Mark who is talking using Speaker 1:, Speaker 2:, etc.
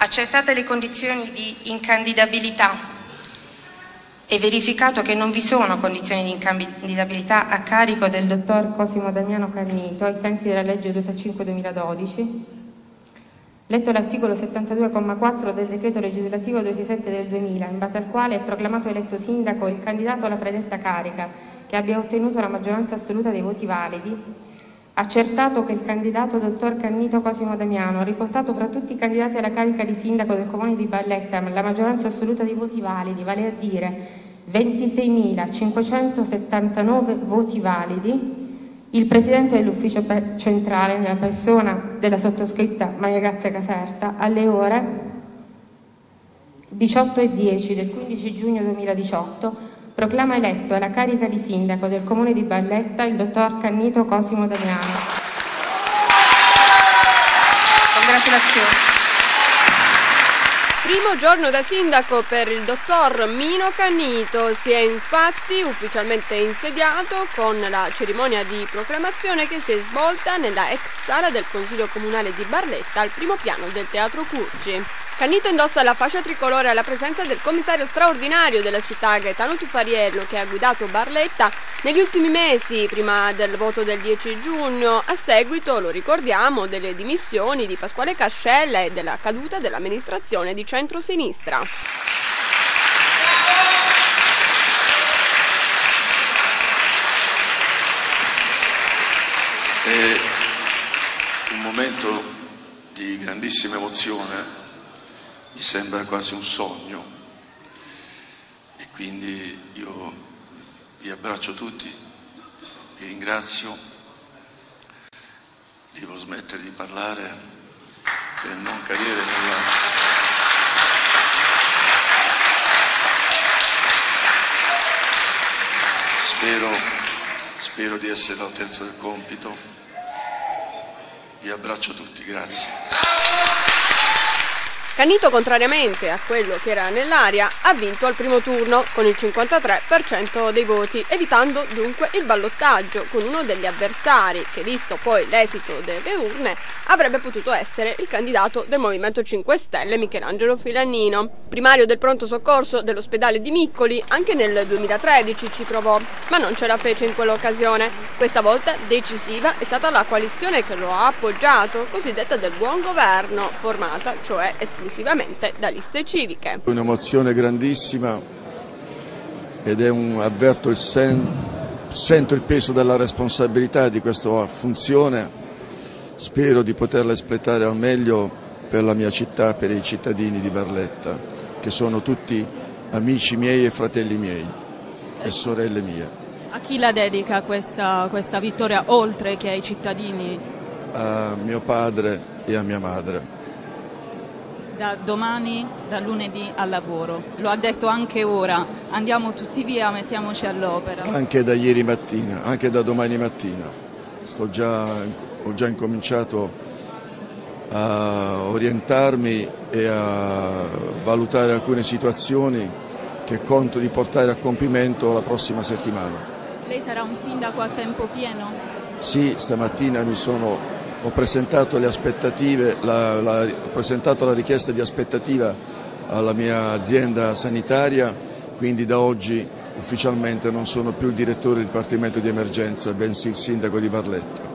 Speaker 1: Accertate le condizioni di incandidabilità. E verificato che non vi sono condizioni di incandidabilità a carico del dottor Cosimo Damiano Carnito ai sensi della legge 205-2012, letto l'articolo 72,4 del decreto legislativo 267 del 2000, in base al quale è proclamato eletto sindaco il candidato alla predetta carica che abbia ottenuto la maggioranza assoluta dei voti validi, accertato che il candidato dottor Cannito Cosimo Damiano riportato fra tutti i candidati alla carica di sindaco del comune di Barletta la maggioranza assoluta dei voti validi, vale a dire 26.579 voti validi, il Presidente dell'Ufficio Centrale, nella persona della sottoscritta Maria Grazia Caserta, alle ore 18.10 del 15 giugno 2018 proclama eletto alla carica di sindaco del comune di Barletta il dottor Cannito Cosimo Damiano. Congratulazioni.
Speaker 2: Primo giorno da sindaco per il dottor Mino Cannito, si è infatti ufficialmente insediato con la cerimonia di proclamazione che si è svolta nella ex sala del Consiglio Comunale di Barletta al primo piano del Teatro Curci. Cannito indossa la fascia tricolore alla presenza del commissario straordinario della città Gaetano Tufariello che ha guidato Barletta negli ultimi mesi prima del voto del 10 giugno a seguito, lo ricordiamo, delle dimissioni di Pasquale Cascella e della caduta dell'amministrazione di centrosinistra.
Speaker 3: È un momento di grandissima emozione mi sembra quasi un sogno e quindi io vi abbraccio tutti, vi ringrazio, devo smettere di parlare per non cadere nella... Spero, spero di essere all'altezza del compito. Vi abbraccio tutti, grazie.
Speaker 2: Cannito, contrariamente a quello che era nell'aria, ha vinto al primo turno con il 53% dei voti, evitando dunque il ballottaggio con uno degli avversari che, visto poi l'esito delle urne, avrebbe potuto essere il candidato del Movimento 5 Stelle Michelangelo Filannino. Primario del pronto soccorso dell'ospedale di Miccoli, anche nel 2013 ci provò, ma non ce la fece in quell'occasione. Questa volta decisiva è stata la coalizione che lo ha appoggiato, cosiddetta del buon governo, formata cioè esclusivamente esclusivamente da liste civiche.
Speaker 4: Un'emozione grandissima ed è un, avverto il sen, sento il peso della responsabilità di questa funzione, spero di poterla espletare al meglio per la mia città, per i cittadini di Barletta, che sono tutti amici miei e fratelli miei e sorelle mie.
Speaker 5: A chi la dedica questa, questa vittoria oltre che ai cittadini?
Speaker 4: A mio padre e a mia madre
Speaker 5: da domani, da lunedì al lavoro. Lo ha detto anche ora, andiamo tutti via, mettiamoci all'opera.
Speaker 4: Anche da ieri mattina, anche da domani mattina. Già, ho già incominciato a orientarmi e a valutare alcune situazioni che conto di portare a compimento la prossima settimana.
Speaker 5: Lei sarà un sindaco a tempo pieno?
Speaker 4: Sì, stamattina mi sono ho presentato, la, la, ho presentato la richiesta di aspettativa alla mia azienda sanitaria, quindi da oggi ufficialmente non sono più il direttore del Dipartimento di Emergenza, bensì il sindaco di Barletta.